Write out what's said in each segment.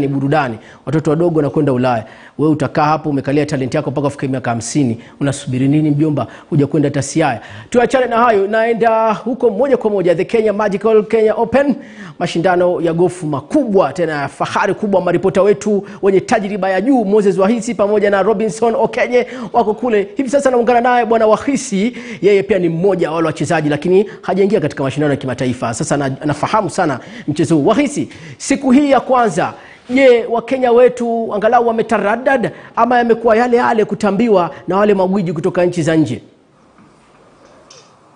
ni burudani. Watoto wadogo wanakwenda Ulaya, wewe utakaa hapo umekalia talenti yako mpaka ufike miaka hamsini. Unasubiri nini mjomba? Huja kwenda Tasiaya. Tuachane na hayo, naenda huko moja kwa moja the Kenya Magical Kenya Open, mashindano ya gofu makubwa tena ya fahari kubwa. Maripota wetu wenye tajriba ya juu Moses Wahisi pamoja na Robinson Okenye wako kule hivi sasa. Naungana naye bwana Wahisi, yeye pia ni mmoja wa wale wachezaji, lakini hajaingia katika mashindano ya kimataifa. Sasa anafahamu sana mchezo huu. Wahisi, siku hii ya kwanza Je, Wakenya wetu angalau wametaradad ama yamekuwa yale yale kutambiwa na wale magwiji kutoka nchi za nje?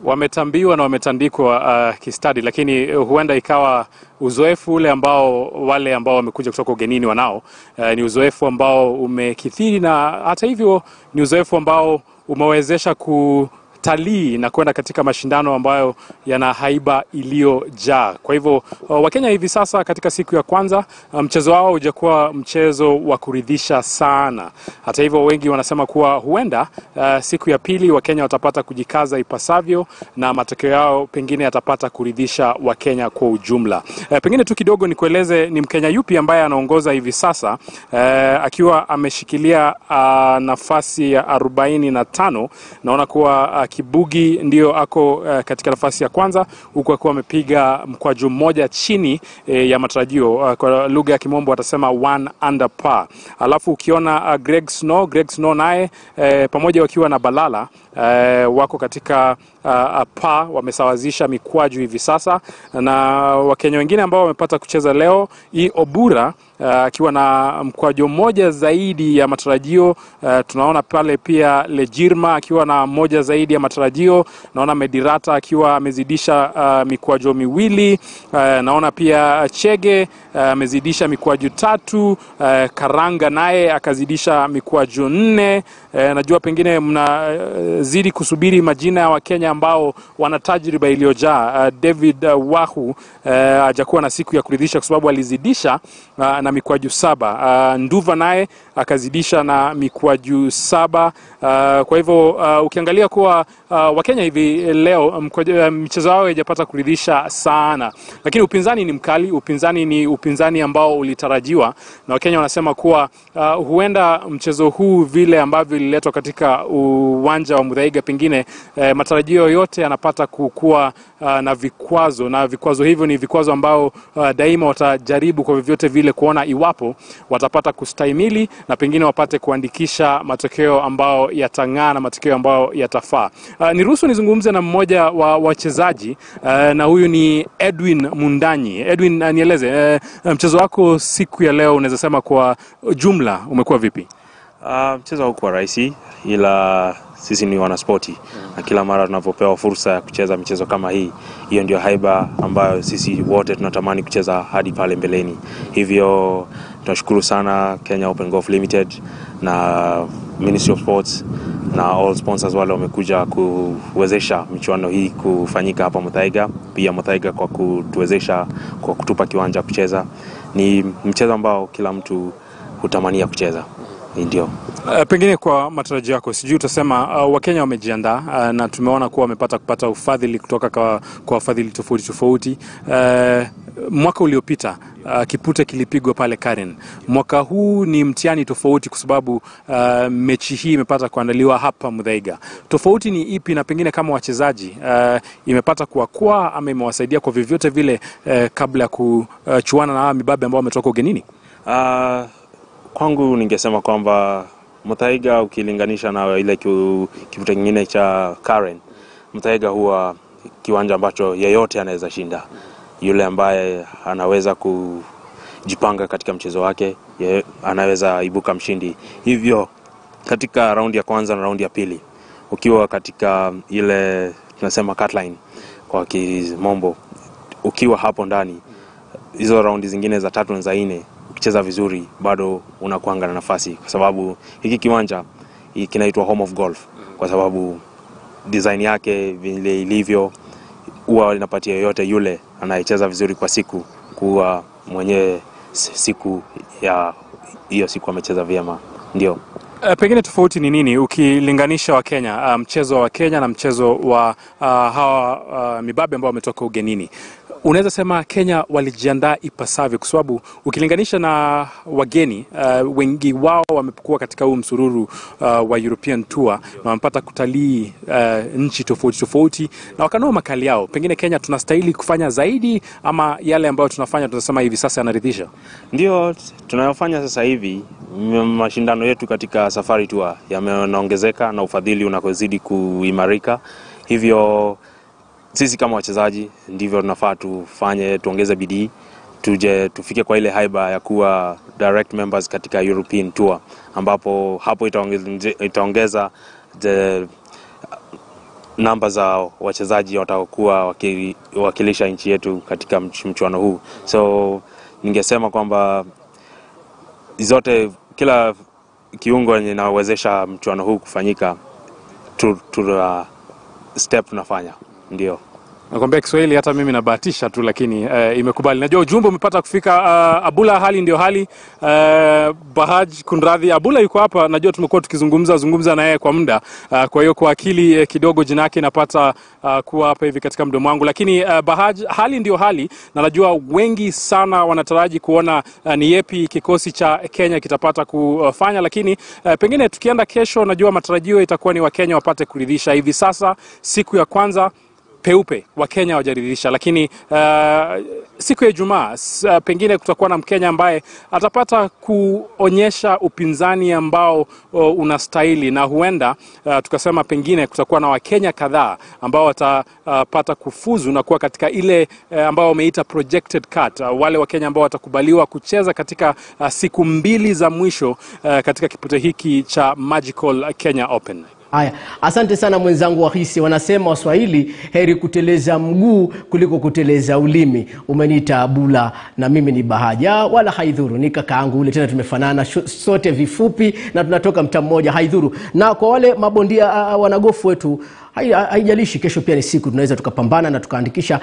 wametambiwa na wametandikwa uh, kistadi, lakini uh, huenda ikawa uzoefu ule ambao wale ambao wamekuja kutoka ugenini wanao uh, ni uzoefu ambao umekithiri, na hata hivyo ni uzoefu ambao umewezesha kutalii na kwenda katika mashindano ambayo yana haiba iliyojaa. Kwa hivyo uh, Wakenya hivi sasa katika siku ya kwanza uh, mchezo wao hujakuwa mchezo wa kuridhisha sana. Hata hivyo wengi wanasema kuwa huenda uh, siku ya pili Wakenya watapata kujikaza ipasavyo na matokeo yao pengine yatapata kuridhisha Wakenya kwa ujumla. Uh, pengine tu kidogo nikueleze ni Mkenya yupi ambaye anaongoza hivi sasa uh, akiwa ameshikilia uh, nafasi ya arobaini na tano. Naona kuwa uh, Kibugi ndio ako uh, katika nafasi ya kwanza huku akiwa amepiga mkwaju mmoja chini eh, ya matarajio uh, kwa lugha ya kimombo watasema one under par. Alafu ukiona uh, Greg Snow, Greg Snow naye eh, pamoja wakiwa na Balala eh, wako katika uh, pa wamesawazisha mikwaju hivi sasa, na Wakenya wengine ambao wamepata kucheza leo hii Obura akiwa uh, na mkwajo mmoja zaidi ya matarajio uh, tunaona pale pia Lejirma akiwa na moja zaidi ya matarajio. Naona Medirata akiwa amezidisha uh, mikwaju miwili naona pia Chege amezidisha mikwaju tatu Karanga naye akazidisha mikwajo nne. Najua pengine mnazidi kusubiri majina ya Wakenya ambao wana tajriba iliyojaa. David Wahu hajakuwa ajakuwa na siku ya kuridhisha kwa sababu alizidisha uh, na mikwaju saba. Uh, Nduva naye akazidisha na mikwaju saba. Uh, kwa hivyo uh, ukiangalia kuwa uh, Wakenya hivi leo michezo yao haijapata kuridhisha sana, lakini upinzani ni mkali. Upinzani ni upinzani ambao ulitarajiwa na Wakenya wanasema kuwa uh, huenda mchezo huu vile ambavyo ililetwa katika uwanja wa mudhaiga pengine eh, matarajio yote yanapata kukuwa uh, na vikwazo na vikwazo hivyo ni vikwazo ambao uh, daima watajaribu kwa vyovyote vile kuona iwapo watapata kustahimili na pengine wapate kuandikisha matokeo ambao yatang'aa na matokeo ambao yatafaa. Uh, niruhusu nizungumze na mmoja wa wachezaji uh, na huyu ni Edwin Mundanyi. Edwin, uh, nieleze uh, mchezo wako siku ya leo unaweza sema kwa jumla umekuwa vipi? Uh, mchezo haukuwa rahisi ila sisi ni wanaspoti na kila mara tunavyopewa fursa ya kucheza michezo kama hii, hiyo ndio haiba ambayo sisi wote tunatamani kucheza hadi pale mbeleni. Hivyo tunashukuru sana Kenya Open Golf Limited na Ministry of Sports na all sponsors wale wamekuja kuwezesha michuano hii kufanyika hapa Muthaiga, pia Muthaiga kwa kutuwezesha kwa kutupa kiwanja kucheza. Ni mchezo ambao kila mtu hutamania kucheza ndio. Uh, pengine kwa matarajio yako, sijui utasema uh, Wakenya wamejiandaa uh, na tumeona kuwa wamepata kupata ufadhili kutoka kwa, kwa wafadhili tofauti tofauti. Uh, mwaka uliopita uh, kipute kilipigwa pale Karen. Mwaka huu ni mtihani tofauti kwa sababu uh, mechi hii imepata kuandaliwa hapa Mudhaiga. Tofauti ni ipi, na pengine kama wachezaji uh, imepata kuwakwaa ama imewasaidia kwa vyovyote vile uh, kabla ya kuchuana na hawa mibabe ambao wametoka ugenini? Uh, kwangu ningesema kwamba Mudhaiga ukilinganisha na ile kipute kingine cha Karen, Mudhaiga huwa kiwanja ambacho yeyote anaweza shinda. Yule ambaye anaweza kujipanga katika mchezo wake ye, anaweza ibuka mshindi. Hivyo katika raundi ya kwanza na raundi ya pili, ukiwa katika ile tunasema cutline kwa kimombo, ukiwa hapo ndani, hizo raundi zingine za tatu na za nne ukicheza vizuri bado unakuanga na nafasi, kwa sababu hiki kiwanja kinaitwa home of golf, kwa sababu design yake vile ilivyo huwa linapatia yoyote yule anayecheza vizuri kwa siku kuwa mwenyewe siku ya hiyo siku amecheza vyema, ndio. Uh, pengine tofauti ni nini ukilinganisha wa Kenya uh, mchezo wa Kenya na mchezo wa uh, hawa uh, mibabe ambao wametoka ugenini? Unaweza sema Kenya walijiandaa ipasavyo, kwa sababu ukilinganisha na wageni uh, wengi wao wamekuwa katika huu msururu uh, wa European tour na wamepata kutalii uh, nchi tofauti tofauti na wakanoa makali yao. Pengine Kenya tunastahili kufanya zaidi, ama yale ambayo tunafanya tunasema hivi sasa yanaridhisha? Ndio tunayofanya sasa hivi, mashindano yetu katika safari tour yameongezeka na ufadhili unakozidi kuimarika, hivyo sisi kama wachezaji ndivyo tunafaa tufanye, tuongeze bidii tuje tufike kwa ile haiba ya kuwa direct members katika European tour, ambapo hapo itaongeza, the namba za wachezaji watakuwa wakiwakilisha nchi yetu katika mchuano huu. So ningesema kwamba zote, kila kiungo inawezesha mchuano huu kufanyika tu, tu, uh, step tunafanya ndio. Nakwambia Kiswahili hata mimi nabahatisha tu, lakini uh, imekubali. Najua ujumbe umepata kufika. Uh, Abula, hali ndio hali. Uh, Bahaj, kunradhi, Abula yuko hapa. Najua tumekuwa tukizungumza zungumza na yeye kwa muda uh, kwa hiyo kwa akili eh, kidogo jina yake inapata uh, kuwa hapa hivi katika mdomo wangu, lakini uh, Bahaj, hali ndio hali, na najua wengi sana wanataraji kuona uh, ni yepi kikosi cha Kenya kitapata kufanya, lakini uh, pengine tukienda kesho, najua matarajio itakuwa ni Wakenya wapate kuridhisha. Hivi sasa siku ya kwanza peupe Wakenya wajaridhisha, lakini uh, siku ya Ijumaa uh, pengine kutakuwa na Mkenya ambaye atapata kuonyesha upinzani ambao uh, unastahili na huenda uh, tukasema pengine kutakuwa na Wakenya kadhaa ambao watapata uh, kufuzu na kuwa katika ile uh, ambao wameita projected cut, uh, wale Wakenya ambao watakubaliwa kucheza katika uh, siku mbili za mwisho uh, katika kipute hiki cha Magical Kenya Open. Haya, asante sana mwenzangu Wahisi. Wanasema Waswahili, heri kuteleza mguu kuliko kuteleza ulimi. Umeniita Abula na mimi ni Bahaja, wala haidhuru, ni kakaangu ule, tena tumefanana sote vifupi na tunatoka mtaa mmoja, haidhuru. Na kwa wale mabondia uh, wanagofu wetu, haijalishi, kesho pia ni siku, tunaweza tukapambana na tukaandikisha